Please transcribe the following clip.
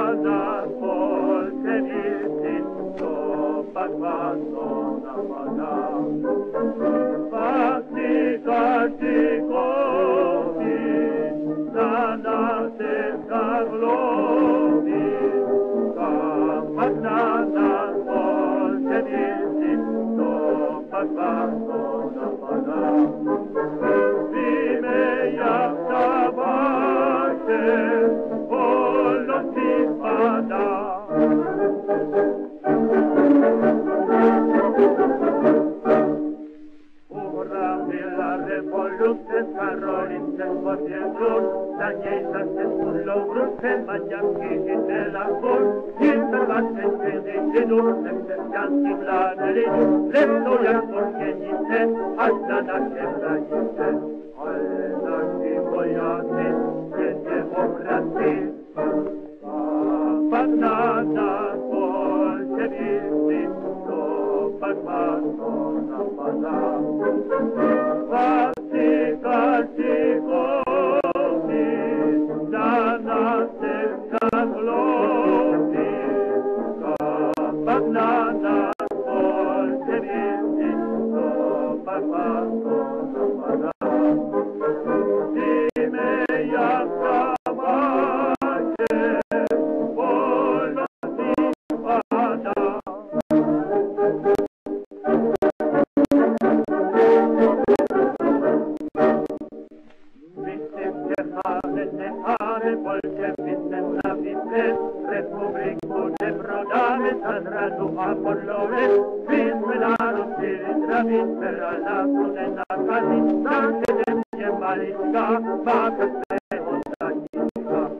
Banana bolszewicy, to bakwaso napada. Pasi każdikowi, na naszych karlowi, tam banana bolszewicy, to bakwaso napada. da. Revoluție, carolin se potriezor, dar ei să se spun lobru, se bageam și de la bol. Este la se ferici, nu se perceam timp la nărici, le nu le-am asta da se. Wasy prawicy, republiku nie prodamy, zadradu Apollowe, wyzwy naród, czyli trawicy, rana, kudę na kali, na siedemdzie maliska, maka swego zaciska,